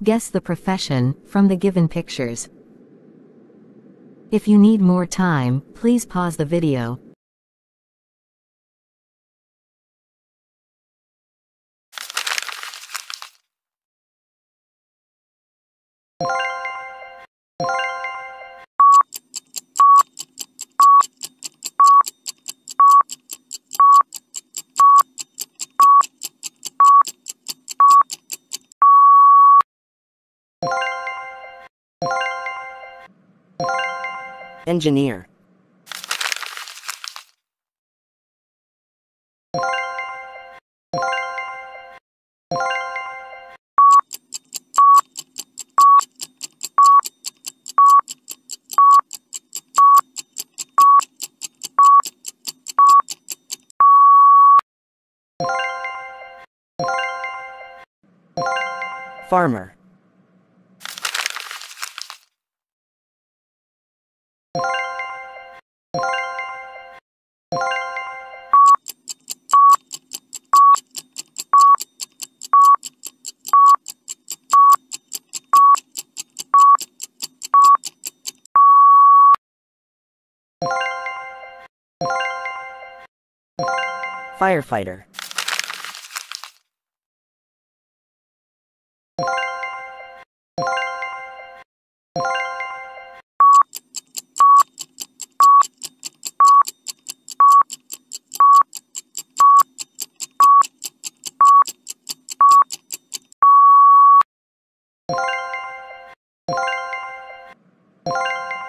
Guess the profession from the given pictures. If you need more time, please pause the video. Engineer. Farmer. Firefighter.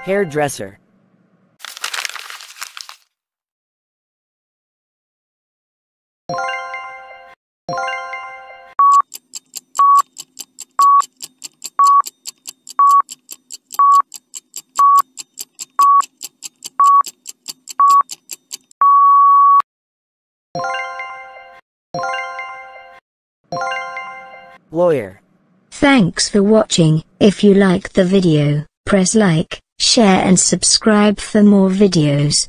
Hairdresser. Lawyer. Thanks for watching. If you like the video, press like, share and subscribe for more videos.